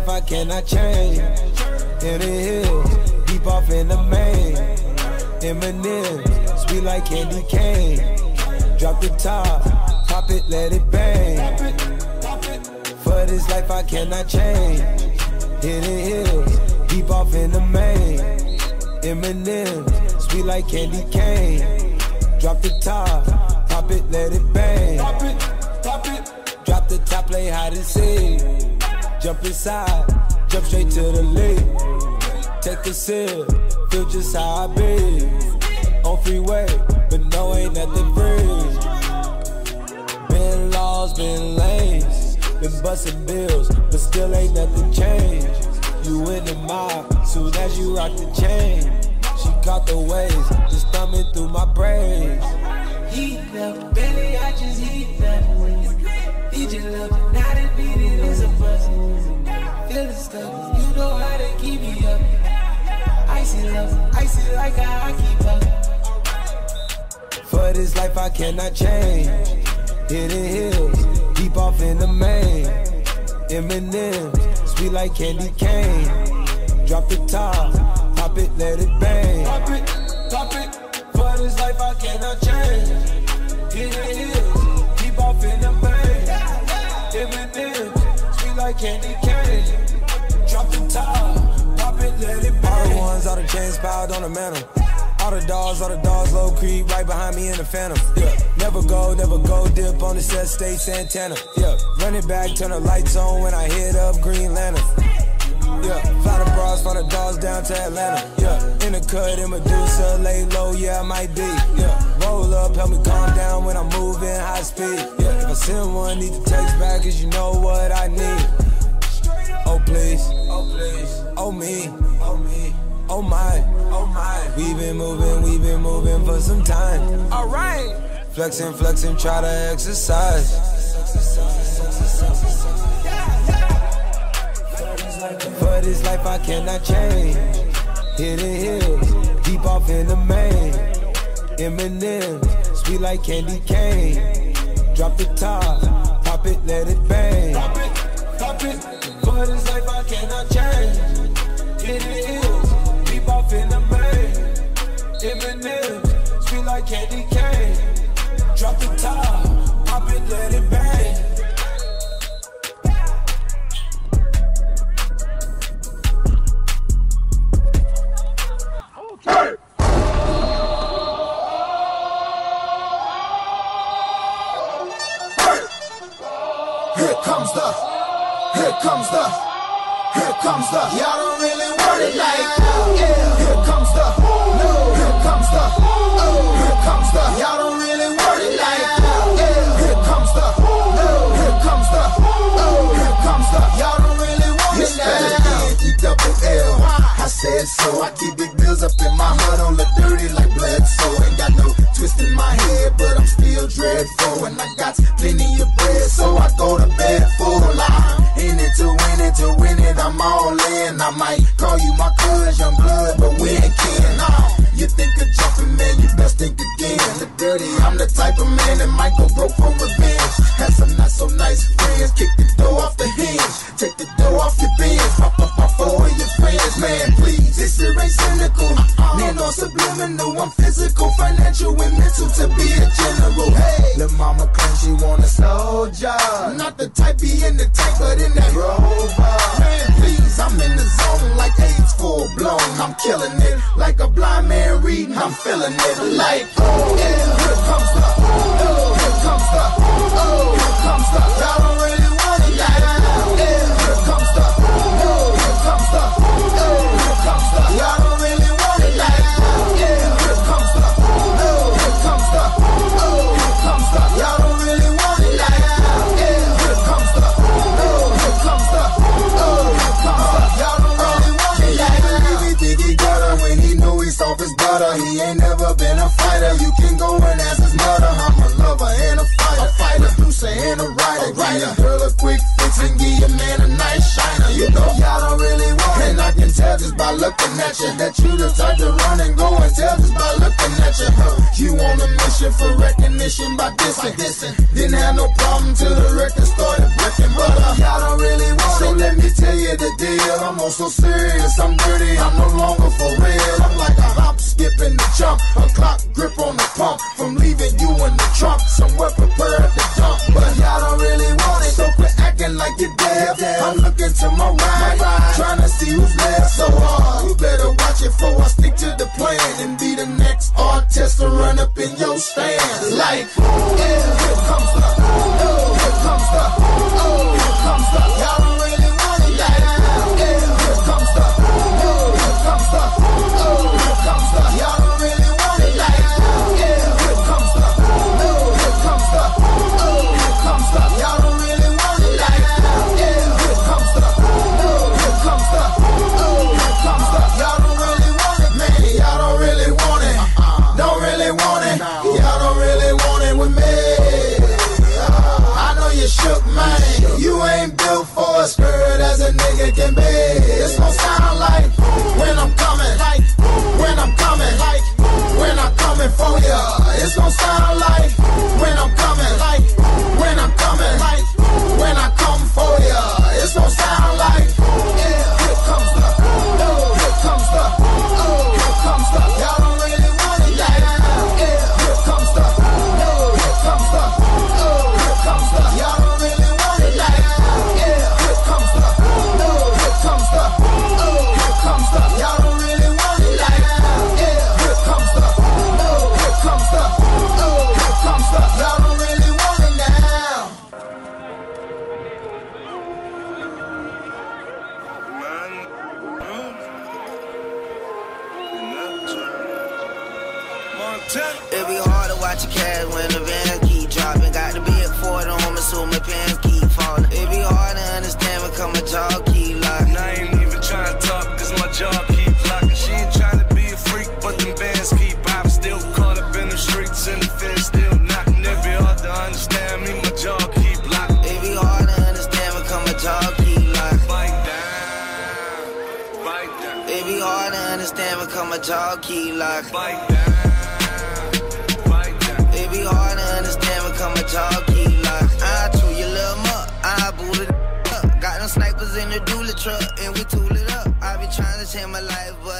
life I cannot change. In the hills, deep off in the main. Eminem, sweet like candy cane. Drop the top, pop it, let it bang. For this life I cannot change. In the hills, deep off in the main. Eminem, sweet like candy cane. Drop the top, pop it, let it bang. Drop the top, play hide and seek. Jump inside, jump straight to the lead. Take a sip, feel just how I be. On freeway, but no, ain't nothing free. Been laws, been lanes, been busting bills, but still ain't nothing changed. You in the mob, soon as you rock the chain. She caught the waves, just thumbing through my braids. Heat up, belly, I just heat up. He just love it, Feeling stuck, you know how to keep me up. Icy love, icy like a hockey puck. For this life I cannot change. Hidden hills, deep off in the main. Eminem, sweet like candy cane. Drop the top, pop it, let it bang. Pop it, pop it. For this life I cannot change. Hidden hills, deep off in the main. Sweet like candy cane. Drop the top, pop it, let it bang. All the ones, all the chains piled on the mantle. All the dogs, all the dogs, low creep, right behind me in the phantom. Yeah, never go, never go, dip on the set, stay Santana. Yeah, run it back, turn the lights on when I hit up Green Lantern. Yeah, fly the bras, fly the dogs down to Atlanta. Yeah, in the cut, in Medusa, lay low, yeah, I might be. Yeah, roll up, help me calm down when I'm moving high speed. Yeah, if I send one, need to text back, cause you know what I need. Oh, please, oh, please, oh, me, oh, me. Oh my, oh my. We been moving, we've been moving for some time. Alright. Flexing, flexing, try to exercise. For this life I cannot change. Hidden hills, deep off in the main. Eminem, sweet like candy cane. Drop the top, pop it, let it Here comes the, here comes the, here comes the. Y'all don't really want it like that. Yeah. Here comes the, no. Here comes the, oh. Here comes the. Y'all don't really want it like that. Yeah. Here comes the, no. Here comes the, oh. Here comes the. Y'all don't really want it like that. Double L. I said so. I keep bread, so I go to bed full line. In it to win it, to win it, I'm all in. I might call you my cuz, young blood, but we ain't kin. Nah, you think of jumping, man, you best think again. The dirty, I'm the type of man that might go broke for revenge. Soldier, not the type be in the tank, but in that rover. Man, please, I'm in the zone like AIDS full blown. I'm killing it like a blind man reading. I'm feeling it like oh yeah. Here comes the oh, here comes the oh, looking at you. That you decide to run and go and tell just by looking at you. You on a mission for recognition by dissing. Didn't have no problem till the record started breaking, but uh, I don't really want so it. So let me tell you the deal. I'm also serious. I'm dirty. I'm no longer for real. I'm like a hop, skip, and a jump. A clock grip on the pump from leaving you in the trunk. Somewhere prepared. bunch of cash when the van keep dropping. Got the big Ford on me, so my pants keep falling. It be hard to understand when come a job keep locking. I ain't even trying to talk, cause my job keep locking. She ain't trying to be a freak, but them bands keep popping. Still caught up in the streets and the fence still knocking. It be hard to understand me, my job keep locking. It be hard to understand when come a job keep. Bite down. It be hard to understand when come a job keep locking. Bite down. change my life, but